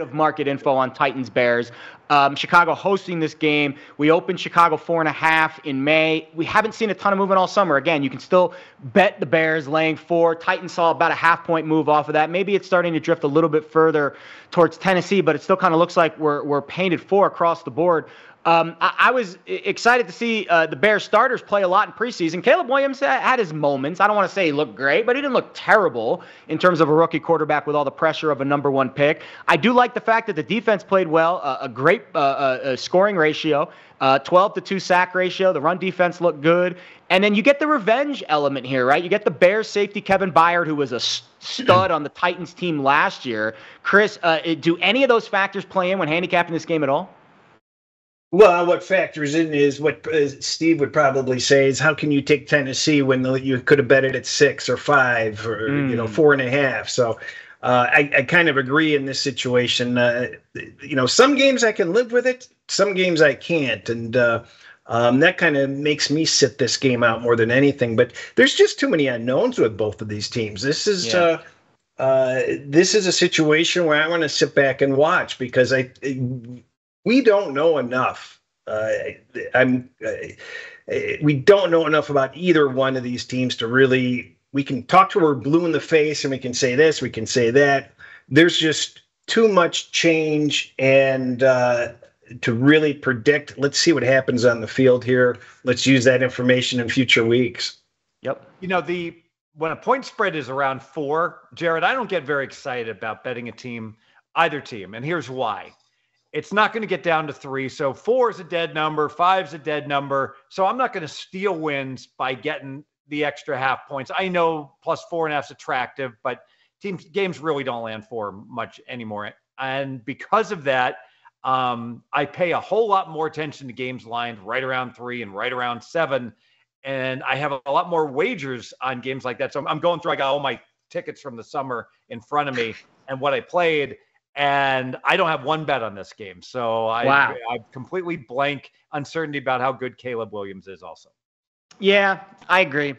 of market info on Titans Bears. Um, Chicago hosting this game. We opened Chicago four and a half in May. We haven't seen a ton of movement all summer. Again, you can still bet the Bears laying four. Titans saw about a half point move off of that. Maybe it's starting to drift a little bit further towards Tennessee, but it still kind of looks like we're, we're painted four across the board. Um, I, I, was excited to see uh, the Bears starters play a lot in preseason. Caleb Williams had his moments. I don't want to say he looked great, but he didn't look terrible in terms of a rookie quarterback with all the pressure of a number one pick. I do like the fact that the defense played well, uh, a great uh, scoring ratio, uh, 12 to 2 sack ratio. The run defense looked good. And then you get the revenge element here, right? You get the Bears safety Kevin Byard, who was a stud on the Titans team last year. Cris, uh, do any of those factors play in when handicapping this game at all? Well, what factors in is what uh, Steve would probably say is how can you take Tennessee when the, you could have bet it at six or five or mm. you know hmm. four and a half. So uh, I, I, kind of agree in this situation. Uh, you know, some games I can live with it, some games I can't, and uh, um, that kind of makes me sit this game out more than anything. But there's just too many unknowns with both of these teams. This is. Yeah. Uh, uh, this is a situation where I want to sit back and watch because I we don't know enough. Uh, I'm. Uh, we don't know enough about either one of these teams to really. We can talk to her blue in the face, and we can say this, we can say that. There's just too much change, and uh, to really predict. Let's see what happens on the field here. Let's use that information in future weeks. Yep. You know the when a point spread is around four, Jared, I don't get very excited about betting a team, either team, and here's why. It's not going to get down to three. So four is a dead number, five is a dead number. So I'm not going to steal wins by getting the extra half points. I know plus four and a half is attractive, but teams games really don't land for much anymore. And because of that, um, I pay a whole lot more attention to games lined right around three and right around seven. And I have a lot more wagers on games like that. So I'm going through, I got all my tickets from the summer in front of me and what I played and I don't have one bet on this game. So I, wow. I, completely blank uncertainty about how good Caleb Williams is also. Yeah, I agree.